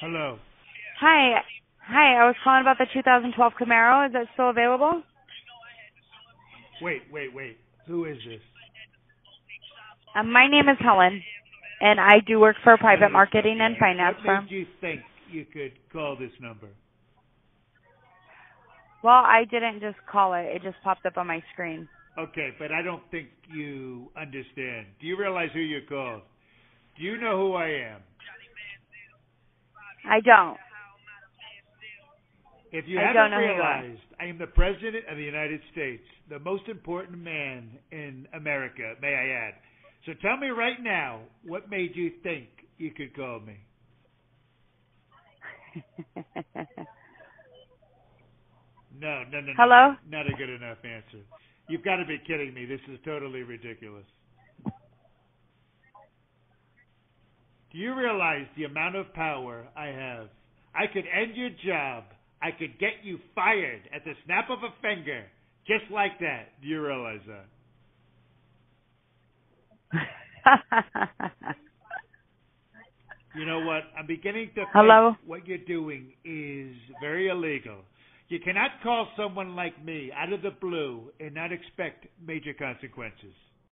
Hello. Hi. Hi, I was calling about the 2012 Camaro. Is that still available? Wait, wait, wait. Who is this? Um, my name is Helen, and I do work for a private marketing and finance what firm. made you think you could call this number? Well, I didn't just call it. It just popped up on my screen. Okay, but I don't think you understand. Do you realize who you called? Do you know who I am? I don't. If you I haven't don't know who you are. realized, I am the President of the United States, the most important man in America, may I add. So tell me right now, what made you think you could call me? No, no, no, no. Hello? Not a good enough answer. You've got to be kidding me. This is totally ridiculous. You realize the amount of power I have? I could end your job. I could get you fired at the snap of a finger. Just like that. Do you realize that? You know what? I'm beginning to think Hello? what you're doing is very illegal. You cannot call someone like me out of the blue and not expect major consequences.